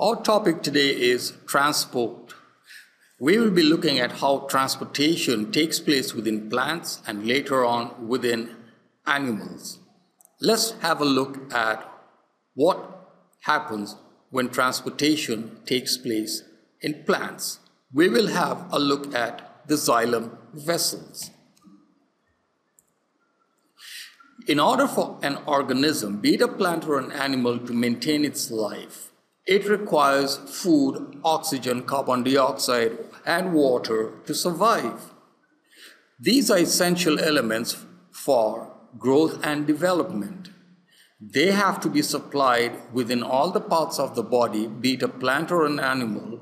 Our topic today is transport. We will be looking at how transportation takes place within plants and later on within animals. Let's have a look at what happens when transportation takes place in plants. We will have a look at the xylem vessels. In order for an organism, be it a plant or an animal, to maintain its life, it requires food, oxygen, carbon dioxide, and water to survive. These are essential elements for growth and development. They have to be supplied within all the parts of the body, be it a plant or an animal,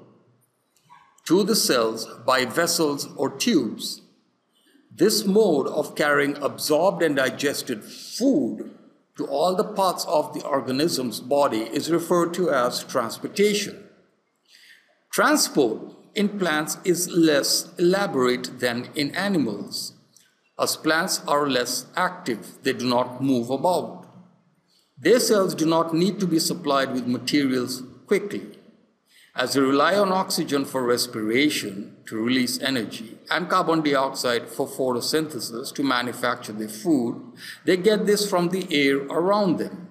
to the cells by vessels or tubes. This mode of carrying absorbed and digested food to all the parts of the organism's body is referred to as transportation. Transport in plants is less elaborate than in animals, as plants are less active, they do not move about. Their cells do not need to be supplied with materials quickly. As they rely on oxygen for respiration to release energy and carbon dioxide for photosynthesis to manufacture their food, they get this from the air around them.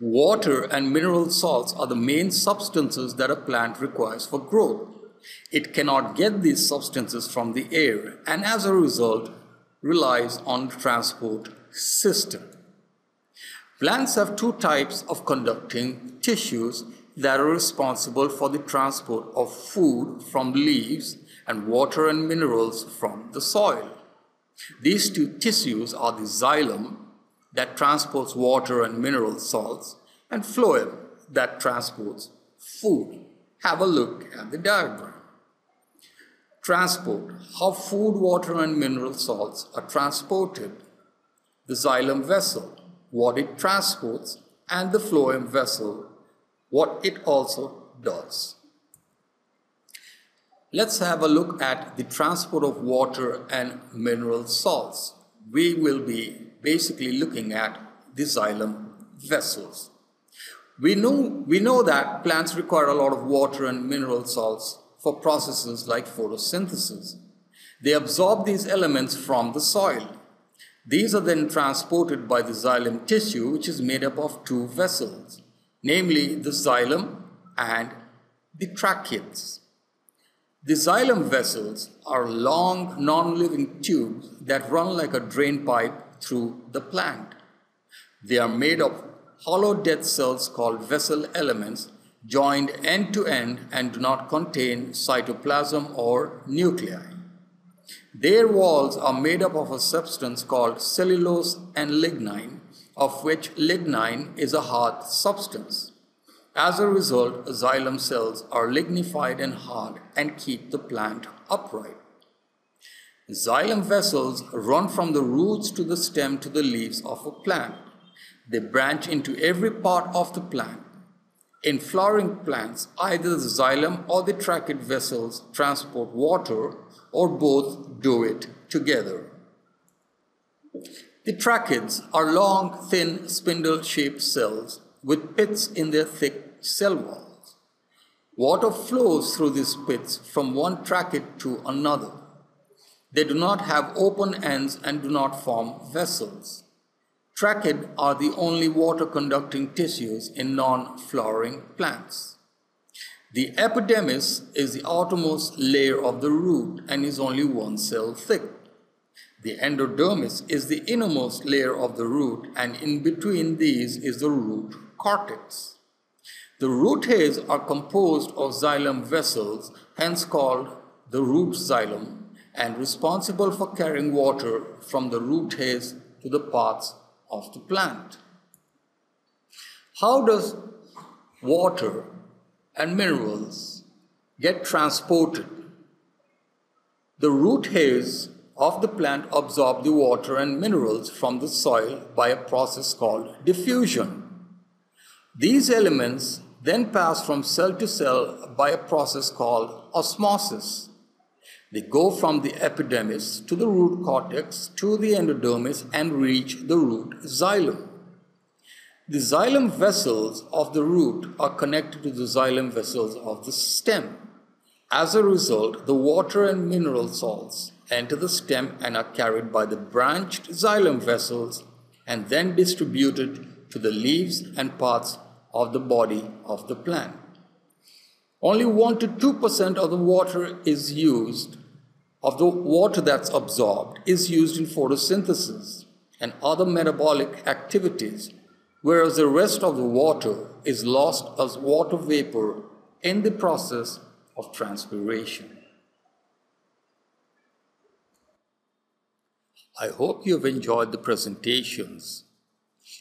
Water and mineral salts are the main substances that a plant requires for growth. It cannot get these substances from the air and as a result relies on the transport system. Plants have two types of conducting tissues that are responsible for the transport of food from leaves and water and minerals from the soil. These two tissues are the xylem that transports water and mineral salts and phloem that transports food. Have a look at the diagram. Transport, how food, water and mineral salts are transported. The xylem vessel, what it transports, and the phloem vessel, what it also does. Let's have a look at the transport of water and mineral salts. We will be basically looking at the xylem vessels. We know, we know that plants require a lot of water and mineral salts for processes like photosynthesis. They absorb these elements from the soil. These are then transported by the xylem tissue, which is made up of two vessels, namely the xylem and the tracheids. The xylem vessels are long, non-living tubes that run like a drain pipe through the plant. They are made of hollow dead cells called vessel elements joined end to end and do not contain cytoplasm or nuclei. Their walls are made up of a substance called cellulose and lignin, of which lignine is a hard substance. As a result, xylem cells are lignified and hard and keep the plant upright. Xylem vessels run from the roots to the stem to the leaves of a plant. They branch into every part of the plant. In flowering plants, either the xylem or the tracheid vessels transport water or both do it together. The tracheids are long, thin, spindle-shaped cells with pits in their thick cell walls. Water flows through these pits from one tracheid to another. They do not have open ends and do not form vessels. Tracheid are the only water-conducting tissues in non-flowering plants. The epidermis is the outermost layer of the root and is only one cell thick. The endodermis is the innermost layer of the root and in between these is the root cortex. The root hairs are composed of xylem vessels, hence called the root xylem, and responsible for carrying water from the root hairs to the parts of the plant. How does water and minerals get transported? The root hairs of the plant absorb the water and minerals from the soil by a process called diffusion. These elements then pass from cell to cell by a process called osmosis. They go from the epidermis to the root cortex to the endodermis and reach the root xylem. The xylem vessels of the root are connected to the xylem vessels of the stem. As a result, the water and mineral salts enter the stem and are carried by the branched xylem vessels and then distributed to the leaves and parts of the body of the plant. Only 1 to 2% of the water is used, of the water that's absorbed, is used in photosynthesis and other metabolic activities whereas the rest of the water is lost as water vapor in the process of transpiration. I hope you have enjoyed the presentations.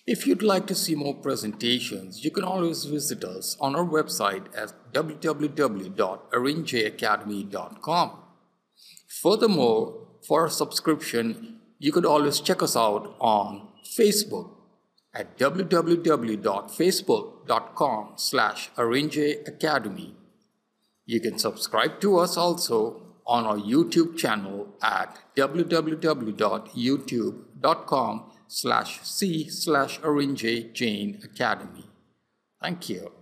If you'd like to see more presentations, you can always visit us on our website at www.arinjayacademy.com. Furthermore, for a subscription, you could always check us out on Facebook at www.facebook.com slash arinjayacademy. You can subscribe to us also on our YouTube channel at www.youtube.com slash c slash Academy. Thank you.